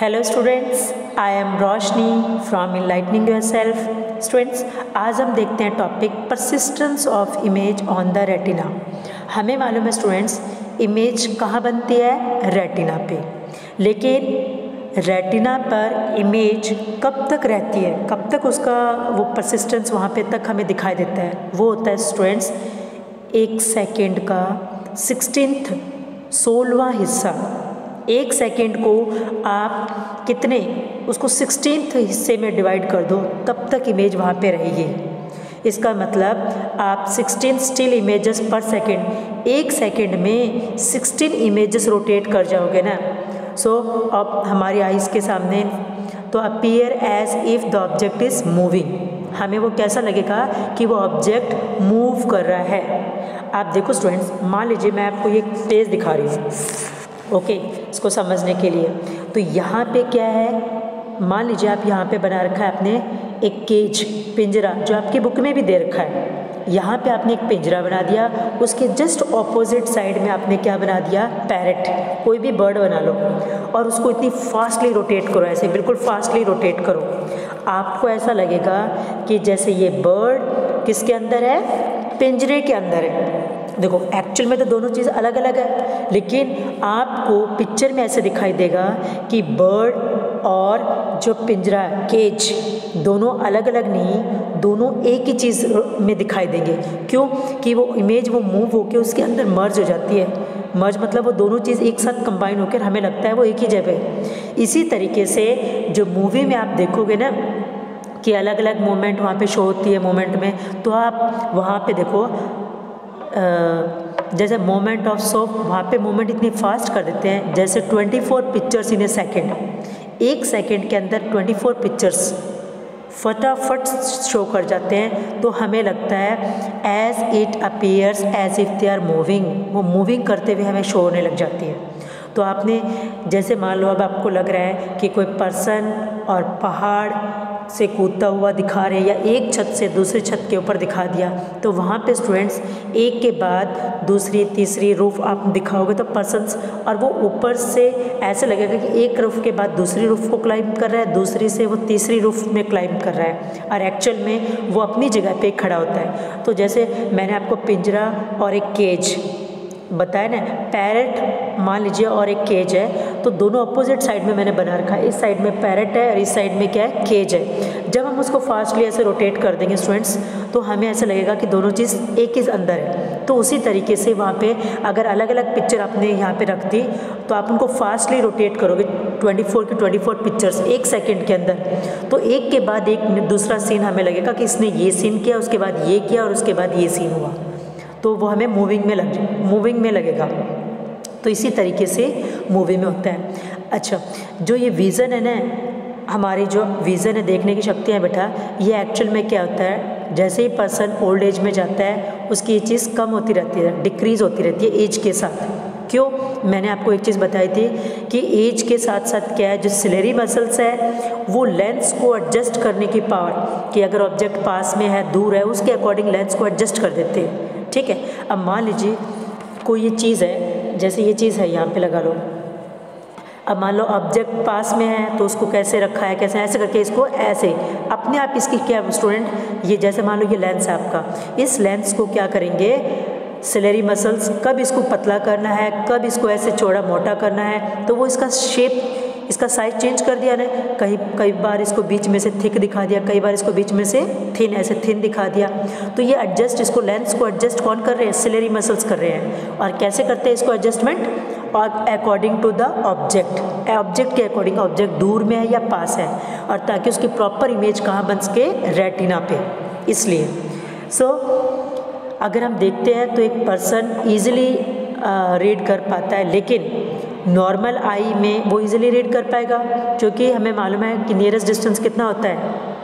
Hello students I am Roshni from enlightening your self students आज हम देखते हैं topic persistence of image on the retina हमें मालूम है स्टूडेंट्स इमेज कहाँ बनती है? रेटिना पे. लेकिन रेटिना पर इमेज कब तक रहती है? कब तक उसका वो परसिस्टेंस वहाँ पे तक हमें दिखाई देता है? वो होता है स्टूडेंट्स एक सेकेंड का सिक्सटीनथ सोलवा हिस्सा. एक सेकेंड को आप कितने उसको सिक्सटीन हिस्से में डिवाइड कर दो तब तक इमेज वहाँ पे रहेगी। इसका मतलब आप 16 स्टिल इमेजेस पर सेकेंड एक सेकेंड में 16 इमेजेस रोटेट कर जाओगे ना। सो so, अब हमारी आइज़ के सामने तो appear as if the object is moving हमें वो कैसा लगेगा कि वो ऑब्जेक्ट मूव कर रहा है। आप देखो स्टूडेंट्स मान लीजिए मैं आपको ये पेज दिखा रही हूँ। ओके, इसको समझने के लिए। तो यहाँ पे क्या है? मान लीजिए आप यहाँ पे बना रखा है आपने एक केज, पिंजरा, जो आपकी बुक में भी दे रखा है। यहाँ पे आपने एक पिंजरा बना दिया, उसके जस्ट ऑपोजिट साइड में आपने क्या बना दिया? पैरट कोई भी बर्ड बना लो। और उसको इतनी फास्टली रोटेट करो, ऐसे बिल्कुल फास्टली रोटेट करो। आपको ऐसा लगेगा कि जैसे ये बर्ड किसके अंदर है? पिंजरे के अंदर है। देखो एक्चुअल में तो दोनों चीज़ अलग अलग है, लेकिन आपको पिक्चर में ऐसे दिखाई देगा कि बर्ड और जो पिंजरा केज दोनों अलग अलग नहीं, दोनों एक ही चीज़ में दिखाई देंगे। क्यों? कि वो इमेज वो मूव होकर उसके अंदर मर्ज हो जाती है। मर्ज मतलब वो दोनों चीज़ एक साथ कंबाइन होकर हमें लगता है वो एक ही जगह इसी तरीके से जो मूवी में आप देखोगे ना, कि अलग अलग मोमेंट वहाँ पे शो होती है मोमेंट में तो आप वहाँ पे देखो जैसे मोमेंट ऑफ़ सो वहाँ पे मोमेंट इतनी फास्ट कर देते हैं, जैसे 24 पिक्चर्स इन ए सेकेंड एक सेकेंड के अंदर 24 पिक्चर्स फटाफट शो कर जाते हैं तो हमें लगता है as it appears as if they are moving वो मूविंग करते हुए हमें शो होने लग जाती है। तो आपने, जैसे मान लो अब आपको लग रहा है कि कोई पर्सन और पहाड़ से कूदता हुआ दिखा रहे या एक छत से दूसरी छत के ऊपर दिखा दिया तो वहाँ पे स्टूडेंट्स एक के बाद दूसरी, तीसरी रूफ आप दिखाओगे तो पर्सनस और वो ऊपर से ऐसे लगेगा कि एक रूफ के बाद दूसरी रूफ को क्लाइंब कर रहा है, दूसरी से वो तीसरी रूफ में क्लाइंब कर रहा है और एक्चुअल में वो अपनी जगह पर खड़ा होता है। तो जैसे मैंने आपको पिंजरा और एक केज बताया ना पैरट मान लीजिए और एक केज है तो दोनों अपोजिट साइड में मैंने बना रखा है। इस साइड में पैरट है और इस साइड में क्या है? केज है। जब हम उसको फास्टली ऐसे रोटेट कर देंगे स्टूडेंट्स तो हमें ऐसा लगेगा कि दोनों चीज़ एक ही अंदर है। तो उसी तरीके से वहाँ पे अगर अलग अलग पिक्चर आपने यहाँ पे रख दी तो आप उनको फास्टली रोटेट करोगे। 24 की 24 पिक्चर्स एक सेकेंड के अंदर। तो एक के बाद एक दूसरा सीन हमें लगेगा कि इसने ये सीन किया, उसके बाद ये किया और उसके बाद ये सीन हुआ। तो वो हमें मूविंग में लग मूविंग में लगेगा। तो इसी तरीके से मूवी में होता है। अच्छा जो ये विज़न है ना, हमारी जो विज़न है, देखने की शक्ति है बेटा, ये एक्चुअल में क्या होता है? जैसे ही पर्सन ओल्ड एज में जाता है, उसकी ये चीज़ कम होती रहती है डिक्रीज़ होती रहती है एज के साथ। क्यों? मैंने आपको एक चीज़ बताई थी कि एज के साथ साथ क्या है, जो सिलेरी मसल्स है, वो लेंस को एडजस्ट करने की पावर कि अगर ऑब्जेक्ट पास में है, दूर है, उसके अकॉर्डिंग लेंस को एडजस्ट कर देते हैं। ठीक है? अब मान लीजिए, कोई ये चीज़ है जैसे ये चीज़ है, यहाँ पे लगा लो। अब मान लो ऑब्जेक्ट पास में है तो उसको कैसे रखा है, कैसे, ऐसे करके इसको ऐसे, अपने आप इसकी क्या स्टूडेंट ये जैसे मान लो ये लेंस है आपका। इस लेंस को क्या करेंगे? सिलेरी मसल्स कब इसको पतला करना है, कब इसको ऐसे चौड़ा मोटा करना है तो वो इसका शेप इसका साइज़ चेंज कर दिया ना कई कई बार इसको बीच में से थिक दिखा दिया कई बार इसको बीच में से थिन ऐसे थिन दिखा दिया। तो ये एडजस्ट इसको लेंस को एडजस्ट कौन कर रहे हैं? सिलेरी मसल्स कर रहे हैं। और कैसे करते हैं इसको एडजस्टमेंट और according to the object object के अकॉर्डिंग ऑब्जेक्ट दूर में है या पास है? और ताकि उसकी प्रॉपर इमेज कहाँ बन सके? रेटिना पे। इसलिए। सो so, अगर हम देखते हैं तो एक पर्सन ईजिली रीड कर पाता है लेकिन नॉर्मल आई में वो इजीली रीड कर पाएगा क्योंकि हमें मालूम है कि नियरेस्ट डिस्टेंस कितना होता है।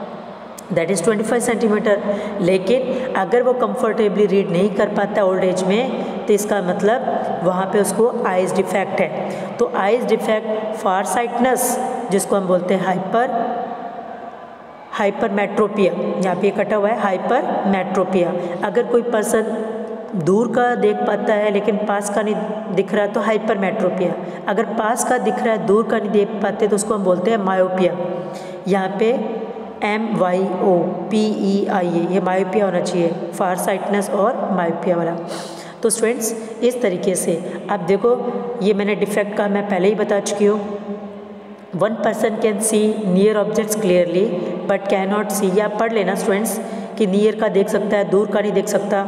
दैट इज़ 25 सेंटीमीटर लेकिन अगर वो कंफर्टेबली रीड नहीं कर पाता ओल्ड एज में तो इसका मतलब वहाँ पे उसको आइज़ डिफेक्ट है। तो आइज़ डिफेक्ट फार साइटनेस जिसको हम बोलते हैं हाइपर हाइपर मेट्रोपिया यहाँ पे कटा हुआ है हाइपर मेट्रोपिया अगर कोई पर्सन दूर का देख पाता है, लेकिन पास का नहीं दिख रहा तो हाइपरमेट्रोपिया अगर पास का दिख रहा है, दूर का नहीं देख पाते तो उसको हम बोलते हैं मायोपिया यहाँ पे M Y O P E I A ये मायोपिया होना चाहिए फार साइटनेस और मायोपिया वाला। तो स्टूडेंट्स इस तरीके से आप देखो, ये मैंने डिफेक्ट का मैं पहले ही बता चुकी हूँ। One person can see near objects clearly but can not see या पढ़ लेना स्टूडेंट्स कि नियर का देख सकता है, दूर का नहीं देख सकता।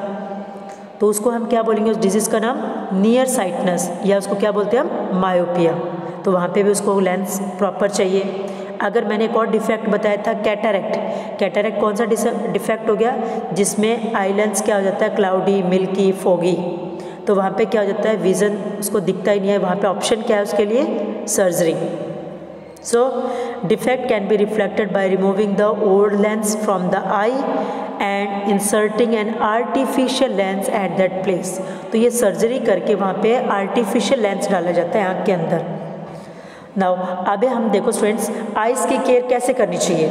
तो उसको हम क्या बोलेंगे? उस डिज़ीज़ का नाम नियर साइटनेस या उसको क्या बोलते हैं हम? मायोपिया तो वहाँ पे भी उसको लेंस प्रॉपर चाहिए। अगर मैंने एक और डिफेक्ट बताया था कैटरेक्ट कैटरेक्ट कौन सा डिफेक्ट हो गया? जिसमें आइलेंस क्या हो जाता है? क्लाउडी मिल्की फोगी तो वहाँ पे क्या हो जाता है? विज़न उसको दिखता ही नहीं है। वहाँ पे ऑप्शन क्या है उसके लिए? Surgery so defect can be reflected by removing the old lens from the eye and inserting an artificial lens at that place तो ये सर्जरी करके वहाँ पे आर्टिफिशियल लेंस डाला जाता है आँख के अंदर। नाउ अभी हम देखो स्टूडेंट्स आइज़ की केयर कैसे करनी चाहिए?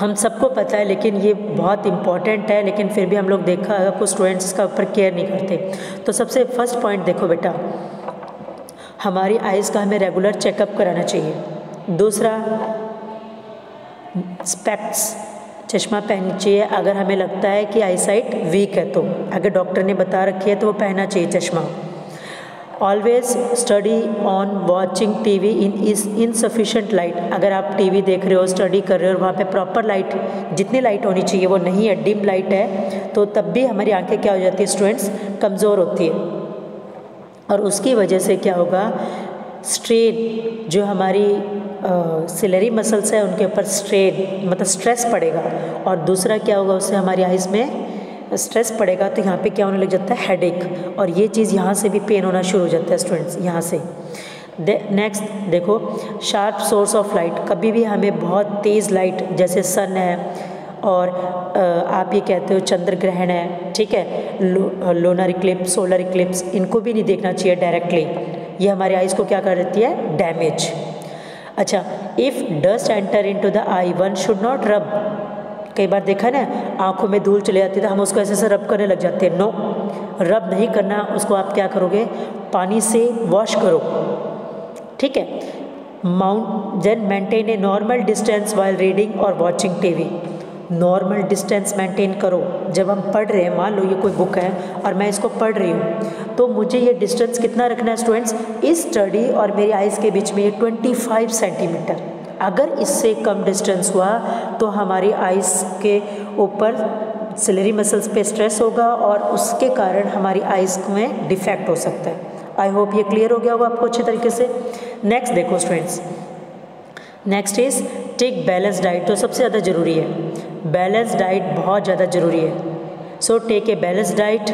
हम सबको पता है, लेकिन ये बहुत इंपॉर्टेंट है, लेकिन फिर भी हम लोग देखा अगर कुछ स्टूडेंट्स का ऊपर केयर नहीं करते। तो सबसे फ़र्स्ट पॉइंट देखो बेटा, हमारी आइज़ का हमें रेगुलर चेकअप कराना चाहिए। दूसरा स्पेक्ट्स चश्मा पहननी चाहिए। अगर हमें लगता है कि आई साइट वीक है तो अगर डॉक्टर ने बता रखी है तो वो पहनना चाहिए चश्मा। Always study on watching T V in is insufficient light अगर आप टी वी देख रहे हो स्टडी कर रहे हो, और वहाँ पे प्रॉपर लाइट जितनी लाइट होनी चाहिए, वो नहीं है डिम लाइट है तो तब भी हमारी आँखें क्या हो जाती है स्टूडेंट्स कमज़ोर होती है। और उसकी वजह से क्या होगा स्ट्रेन जो हमारी सिलरी मसल्स है उनके ऊपर स्ट्रेन मतलब स्ट्रेस पड़ेगा। और दूसरा क्या होगा उससे हमारी आइज़ में? स्ट्रेस पड़ेगा तो यहाँ पे क्या होने लग जाता है? हेडेक और ये चीज़ यहाँ से भी पेन होना शुरू हो जाता है स्टूडेंट्स यहाँ से। दे, नेक्स्ट देखो शार्प सोर्स ऑफ़ लाइट कभी भी हमें बहुत तेज़ लाइट जैसे सन है और आप ये कहते हो चंद्र ग्रहण है ठीक है? लो, लोनर इक्लिप्स सोलर इक्लिप्स इनको भी नहीं देखना चाहिए डायरेक्टली ये हमारे आइज़ को क्या कर देती है? डैमेज अच्छा if dust enter in to the eye one should not rub कई बार देखा ना, आँखों में धूल चले जाती है तो हम उसको ऐसे ऐसे रब करने लग जाते हैं। नो रब नहीं करना, उसको आप क्या करोगे? पानी से वॉश करो। ठीक है? Mount then maintain a normal distance while reading और watching TV normal distance maintain करो। जब हम पढ़ रहे हैं, मान लो ये कोई बुक है और मैं इसको पढ़ रही हूँ तो मुझे ये डिस्टेंस कितना रखना है स्टूडेंट्स इस स्टडी और मेरी आइज़ के बीच में ये 25 सेंटीमीटर अगर इससे कम डिस्टेंस हुआ तो हमारी आइस के ऊपर सिलरी मसल्स पे स्ट्रेस होगा और उसके कारण हमारी आइस में डिफेक्ट हो सकता है। आई होप ये क्लियर हो गया होगा आपको अच्छे तरीके से। नेक्स्ट देखो students next is take balance diet तो सबसे ज़्यादा ज़रूरी है। बैलेंस डाइट बहुत ज़्यादा ज़रूरी है। So take a balance diet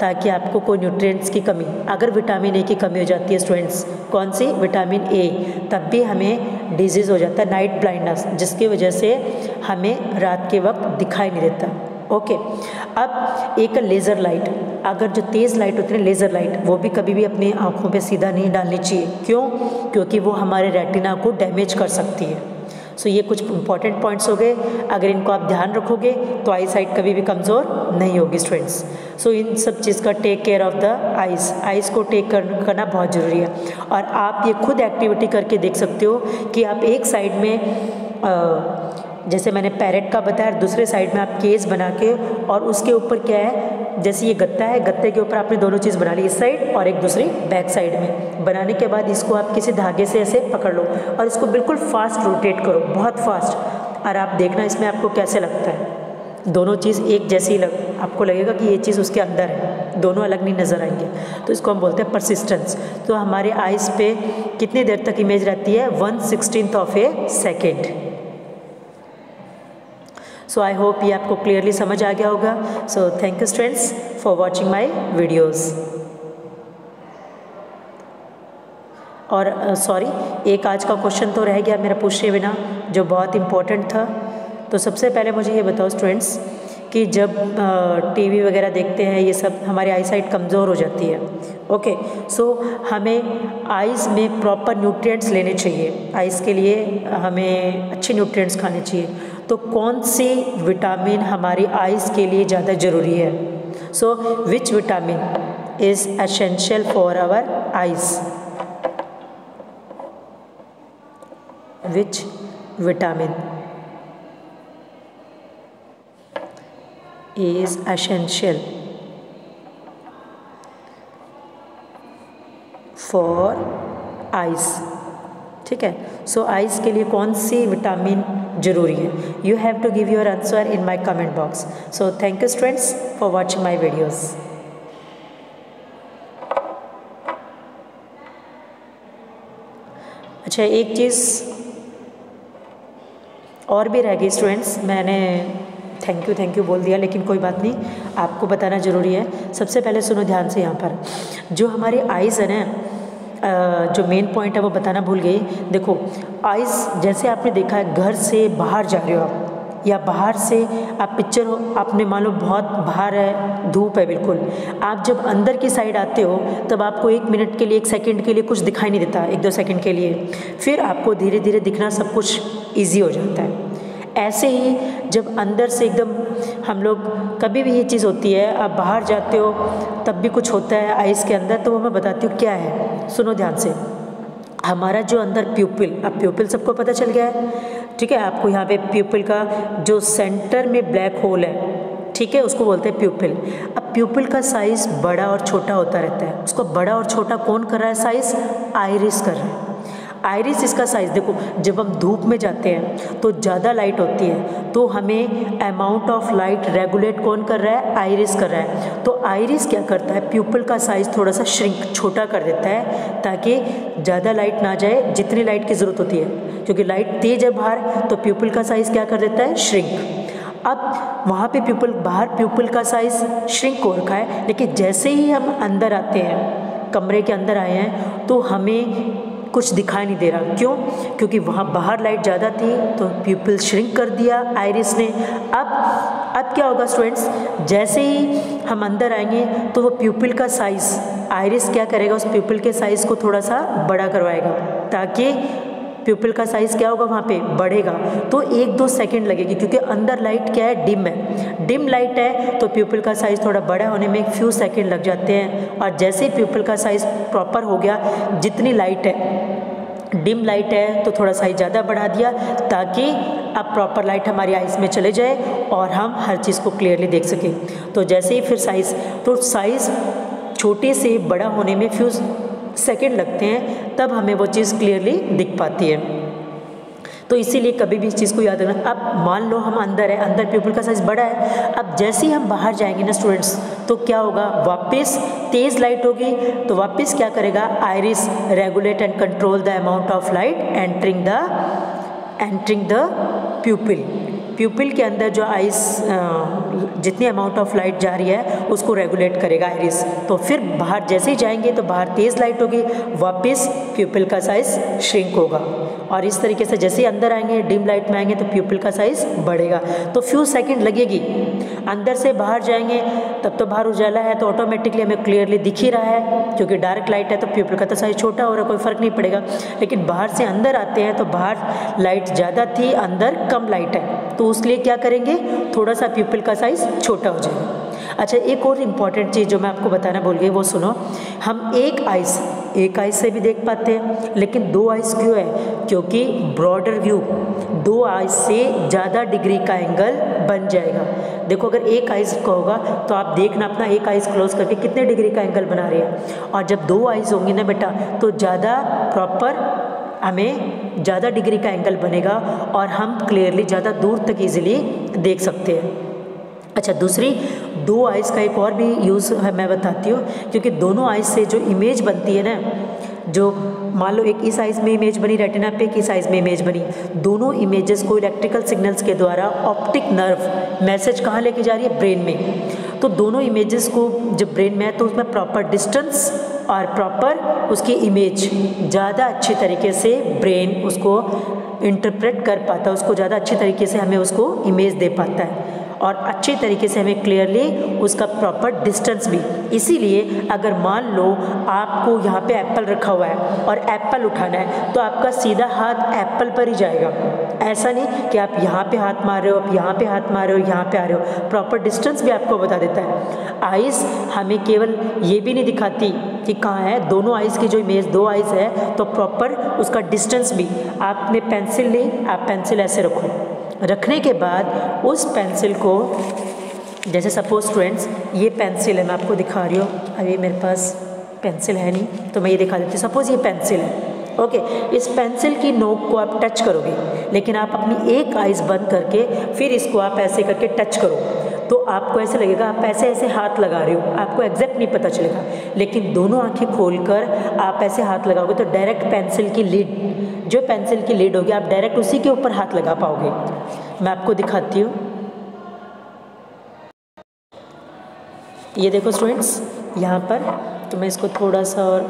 ताकि आपको कोई न्यूट्रिएंट्स की कमी, अगर विटामिन ए की कमी हो जाती है स्टूडेंट्स कौन सी? विटामिन ए तब भी हमें डिज़ीज़ हो जाता है नाइट ब्लाइंडनेस जिसकी वजह से हमें रात के वक्त दिखाई नहीं देता। ओके अब एक लेज़र लाइट अगर जो तेज़ लाइट होती है लेज़र लाइट वो भी कभी भी अपनी आँखों पे सीधा नहीं डालनी चाहिए। क्यों? क्योंकि वो हमारे रेटिना को डैमेज कर सकती है। सो ये कुछ इंपॉर्टेंट पॉइंट्स हो गए। अगर इनको आप ध्यान रखोगे तो आई साइट कभी भी कमज़ोर नहीं होगी स्टूडेंट्स सो इन सब चीज़ का take care of the eyes eyes को टेक कर, करना बहुत ज़रूरी है। और आप ये खुद एक्टिविटी करके देख सकते हो कि आप एक साइड में आ, जैसे मैंने पैरेट का बताया दूसरे साइड में आप केस बना के और उसके ऊपर क्या है? जैसे ये गत्ता है, गत्ते के ऊपर आपने दोनों चीज़ बना ली, इस साइड और एक दूसरी बैक साइड में। बनाने के बाद इसको आप किसी धागे से ऐसे पकड़ लो और इसको बिल्कुल फास्ट रोटेट करो, बहुत फास्ट। और आप देखना इसमें आपको कैसे लगता है। दोनों चीज़ एक जैसी लग, आपको लगेगा कि ये चीज़ उसके अंदर है, दोनों अलग नहीं नज़र आएँगे। तो इसको हम बोलते हैं परसिस्टेंस तो हमारे आइज़ पे कितनी देर तक इमेज रहती है? One sixteen of a second so I hope ये आपको क्लियरली समझ आ गया होगा. So thank you students for watching my videos और सॉरी uh, एक आज का क्वेश्चन तो रह गया मेरा पूछे बिना जो बहुत इम्पोर्टेंट था. तो सबसे पहले मुझे ये बताओ स्टूडेंट्स कि जब टीवी वगैरह देखते हैं ये सब हमारी आई साइट कमज़ोर हो जाती है. ओके सो हमें आइज़ में प्रॉपर न्यूट्रिएंट्स लेने चाहिए. आइज़ के लिए हमें अच्छे न्यूट्रिएंट्स खाने चाहिए. तो कौन सी विटामिन हमारी आइज़ के लिए ज़्यादा ज़रूरी है? So which vitamin is essential for our eyes which vitamin is essential for eyes ठीक है? सो so, आइस के लिए कौन सी विटामिन ज़रूरी है। You have to give your answer in my comment box so thank you students for watching my videos अच्छा एक चीज़ और भी रह गई स्टूडेंट्स मैंने थैंक यू थैंक यू बोल दिया, लेकिन कोई बात नहीं। आपको बताना ज़रूरी है। सबसे पहले सुनो ध्यान से यहाँ पर। जो हमारी आइज़ है ना जो मेन पॉइंट है वो बताना भूल गई। देखो आइज़ जैसे आपने देखा है, घर से बाहर जा रहे हो आप, या बाहर से आप पिक्चर हो, आपने मान लो बहुत बाहर है, धूप है बिल्कुल। आप जब अंदर की साइड आते हो, तब आपको एक मिनट के लिए, एक सेकंड के लिए कुछ दिखाई नहीं देता, एक दो सेकंड के लिए। फिर आपको धीरे धीरे दिखना सब कुछ ईजी हो जाता है। ऐसे ही जब अंदर से एकदम हम लोग कभी भी ये चीज़ होती है, आप बाहर जाते हो, तब भी कुछ होता है आइस के अंदर तो वो मैं बताती हूँ क्या है। सुनो ध्यान से। हमारा जो अंदर प्यूपिल अब प्यूपिल सबको पता चल गया है? ठीक है, आपको यहाँ पे प्यूपिल का जो सेंटर में ब्लैक होल है, ठीक है, उसको बोलते हैं प्यूपिल अब प्यूपिल का साइज़ बड़ा और छोटा होता रहता है। उसको बड़ा और छोटा कौन कर रहा है? साइज़ आयरिस कर रहा है। आयरिस इसका साइज़ देखो, जब हम धूप में जाते हैं तो ज़्यादा लाइट होती है तो हमें अमाउंट ऑफ़ लाइट रेगुलेट कौन कर रहा है? आयरिस कर रहा है। तो आयरिस क्या करता है? प्यूपल का साइज़ थोड़ा सा श्रिंक छोटा कर देता है, ताकि ज़्यादा लाइट ना जाए, जितनी लाइट की ज़रूरत होती है। क्योंकि लाइट तेज है बाहर तो प्यूपल का साइज़ क्या कर देता है? श्रिंक अब वहाँ पे प्यूपल बाहर प्यूपल का साइज़ श्रिंक हो रखा है, लेकिन जैसे ही हम अंदर आते हैं, कमरे के अंदर आए हैं तो हमें कुछ दिखाई नहीं दे रहा। क्यों? क्योंकि वहाँ बाहर लाइट ज़्यादा थी तो पीपल श्रिंक कर दिया आयरिस ने। अब अब क्या होगा स्टूडेंट्स जैसे ही हम अंदर आएँगे तो वो प्यूपिल का साइज़ आयरिस क्या करेगा? उस प्यूपिल के साइज़ को थोड़ा सा बड़ा करवाएगा, ताकि प्यूपिल का साइज़ क्या होगा वहाँ पे? बढ़ेगा। तो एक दो सेकंड लगेगी, क्योंकि अंदर लाइट क्या है? डिम है। डिम लाइट है तो प्यूपिल का साइज़ थोड़ा बड़ा होने में एक फ्यू सेकंड लग जाते हैं। और जैसे ही प्यूपिल का साइज़ प्रॉपर हो गया, जितनी लाइट है डिम लाइट है तो थोड़ा साइज़ ज़्यादा बढ़ा दिया, ताकि अब प्रॉपर लाइट हमारी आइज़ में चले जाए और हम हर चीज़ को क्लियरली देख सकें। तो जैसे ही फिर साइज़ तो साइज़ छोटे से बड़ा होने में फ्यूज़ सेकेंड लगते हैं, तब हमें वो चीज़ क्लियरली दिख पाती है। तो इसीलिए कभी भी इस चीज़ को याद रखना। अब मान लो हम अंदर है, अंदर पीपल का साइज़ बड़ा है, अब जैसे ही हम बाहर जाएँगे ना स्टूडेंट्स तो क्या होगा? वापस तेज़ लाइट होगी तो वापस क्या करेगा? Iris regulate and control the amount of light entering the entering the pupil pupil के अंदर जो आइस जितनी अमाउंट ऑफ़ लाइट जा रही है, उसको रेगुलेट करेगा आइरिस तो फिर बाहर जैसे ही जाएँगे तो बाहर तेज़ लाइट होगी, वापस प्यूपिल का साइज़ श्रिंक होगा। और इस तरीके से जैसे ही अंदर आएँगे डिम लाइट में आएँगे तो प्यूपिल का साइज़ बढ़ेगा। तो फ्यू सेकेंड लगेगी। अंदर से बाहर जाएँगे, तब तो बाहर उजाला है तो ऑटोमेटिकली हमें क्लियरली दिख ही रहा है, क्योंकि डार्क लाइट है तो प्यूपिल का तो साइज़ छोटा हो रहा है, कोई फ़र्क नहीं पड़ेगा। लेकिन बाहर से अंदर आते हैं तो बाहर लाइट ज़्यादा थी, अंदर कम लाइट है। तो उसके लिए क्या करेंगे? थोड़ा सा प्यूपिल का छोटा हो जाएगा। अच्छा एक और इंपॉर्टेंट चीज़ जो मैं आपको बताना भूल गई, वो सुनो। हम एक आइस एक आइस से भी देख पाते हैं, लेकिन दो आइस क्यों है? क्योंकि ब्रॉडर व्यू दो आइस से ज़्यादा डिग्री का एंगल बन जाएगा। देखो, अगर एक आइस का होगा तो आप देखना अपना एक आइस क्लोज करके कितने डिग्री का एंगल बना रहे हैं। और जब दो आइस होंगी ना बेटा तो ज़्यादा प्रॉपर हमें ज़्यादा डिग्री का एंगल बनेगा और हम क्लियरली ज़्यादा दूर तक इजीली देख सकते हैं। अच्छा दूसरी, दो आइज़ का एक और भी यूज़ है, मैं बताती हूँ, क्योंकि दोनों आइज़ से जो इमेज बनती है ना, जो मान लो एक इस आइज़ में इमेज बनी रेटिना पे एक इस आइज़ में इमेज बनी, दोनों इमेजेस को इलेक्ट्रिकल सिग्नल्स के द्वारा ऑप्टिक नर्व मैसेज कहाँ लेके जा रही है? ब्रेन में। तो दोनों इमेजेस को जब ब्रेन में है तो उसमें प्रॉपर डिस्टेंस और प्रॉपर उसकी इमेज ज़्यादा अच्छी तरीके से ब्रेन उसको इंटरप्रेट कर पाता है, उसको ज़्यादा अच्छी तरीके से हमें उसको इमेज दे पाता है। और अच्छे तरीके से हमें क्लियरली उसका प्रॉपर डिस्टेंस भी। इसीलिए अगर मान लो आपको यहाँ पे एप्पल रखा हुआ है और एप्पल उठाना है तो आपका सीधा हाथ एप्पल पर ही जाएगा। ऐसा नहीं कि आप यहाँ पे हाथ मार रहे हो, आप यहाँ पे हाथ मार रहे हो, यहाँ पे आ रहे हो। प्रॉपर डिस्टेंस भी आपको बता देता है। आइज़ हमें केवल ये भी नहीं दिखाती कि कहाँ है। दोनों आइज़ की जो इमेज दो आइज़ है तो प्रॉपर उसका डिस्टेंस भी। आपने पेंसिल ली आप पेंसिल ऐसे रखो। रखने के बाद उस पेंसिल को जैसे सपोज़ स्टूडेंट्स ये पेंसिल है मैं आपको दिखा रही हूँ। अभी मेरे पास पेंसिल है नहीं तो मैं ये दिखा देती हूँ। सपोज़ ये पेंसिल है ओके। okay, इस पेंसिल की नोक को आप टच करोगे लेकिन आप अपनी एक आइज़ बंद करके फिर इसको आप ऐसे करके टच करो। तो आपको ऐसे लगेगा आप ऐसे ऐसे हाथ लगा रहे हो आपको एग्जैक्ट नहीं पता चलेगा। लेकिन दोनों आँखें खोलकर आप ऐसे हाथ लगाओगे तो डायरेक्ट पेंसिल की लीड जो पेंसिल की लीड होगी आप डायरेक्ट उसी के ऊपर हाथ लगा पाओगे। मैं आपको दिखाती हूँ। ये देखो स्टूडेंट्स यहाँ पर तो मैं इसको थोड़ा सा और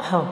हाँ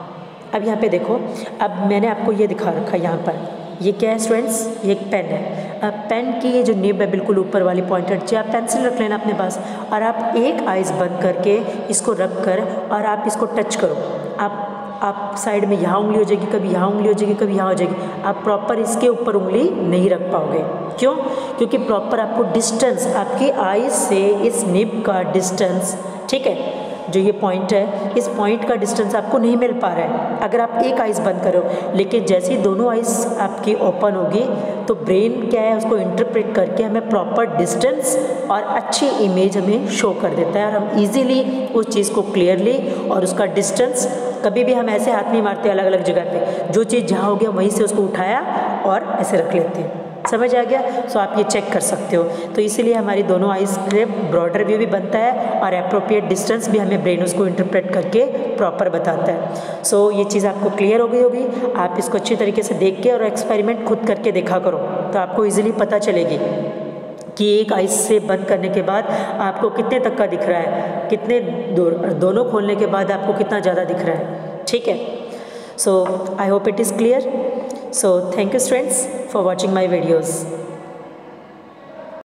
अब यहाँ पे देखो, अब मैंने आपको ये दिखा रखा है यहाँ पर। ये क्या है स्टूडेंट्स ये एक पेन है। अब पेन की ये जो निब है, बिल्कुल ऊपर वाली पॉइंटेड चाहिए आप पेंसिल रख लेना अपने पास और आप एक आइज़ बंद करके इसको रख कर और आप इसको टच करो। आप आप साइड में यहाँ उंगली हो जाएगी, कभी यहाँ उंगली हो जाएगी, कभी यहाँ हो जाएगी। आप प्रॉपर इसके ऊपर उंगली नहीं रख पाओगे। क्यों? क्योंकि प्रॉपर आपको डिस्टेंस आपकी आई से इस निब का डिस्टेंस ठीक है? जो ये पॉइंट है, इस पॉइंट का डिस्टेंस आपको नहीं मिल पा रहा है। अगर आप एक आइज़ बंद करो, लेकिन जैसे ही दोनों आइज़ आपकी ओपन होगी तो ब्रेन क्या है, उसको इंटरप्रेट करके हमें प्रॉपर डिस्टेंस और अच्छी इमेज हमें शो कर देता है। और हम इजीली उस चीज़ को क्लियरली और उसका डिस्टेंस कभी भी हम ऐसे हाथ नहीं मारते अलग अलग जगह पे। जो चीज़ जहाँ हो गया वहीं से उसको उठाया और ऐसे रख लेते हैं। समझ आ गया सो आप ये चेक कर सकते हो। तो इसीलिए हमारी दोनों आइज़ के ब्रॉडर व्यू भी बनता है और अप्रोप्रिएट डिस्टेंस भी हमें ब्रेन उसको इंटरप्रेट करके प्रॉपर बताता है। सो so, ये चीज़ आपको क्लियर हो गई होगी। आप इसको अच्छी तरीके से देख के और एक्सपेरिमेंट खुद करके देखा करो तो आपको ईजिली पता चलेगी कि एक आइस से बंद करने के बाद आपको कितने तक का दिख रहा है कितने दो, दोनों खोलने के बाद आपको कितना ज़्यादा दिख रहा है। ठीक है? So I hope it is clear So thank you students for watching my videos.